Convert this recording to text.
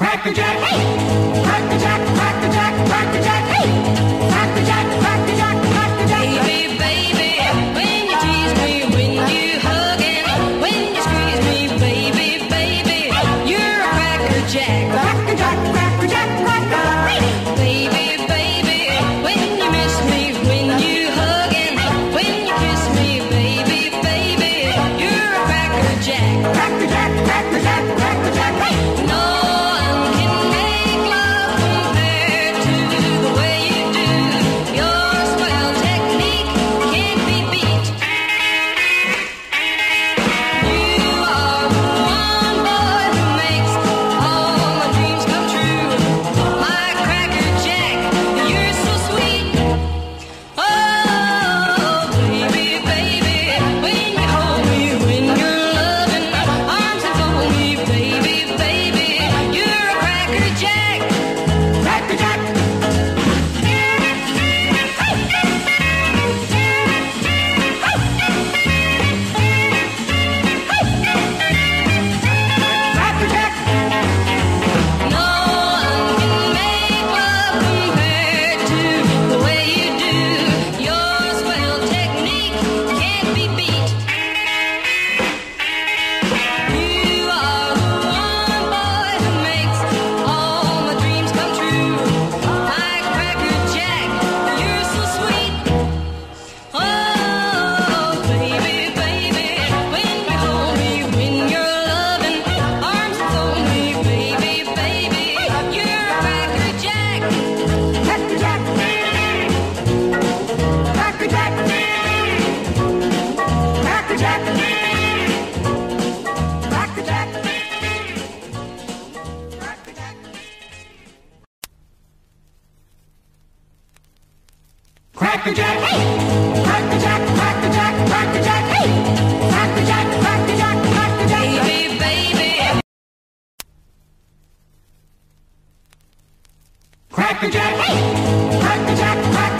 Cracker Jack. Hey! crack the jack, hey! Crack the jack, crack the jack, crack the jack! Crack the jack, crack the jack, baby, baby. Crack the jack! Crack the jack, crack.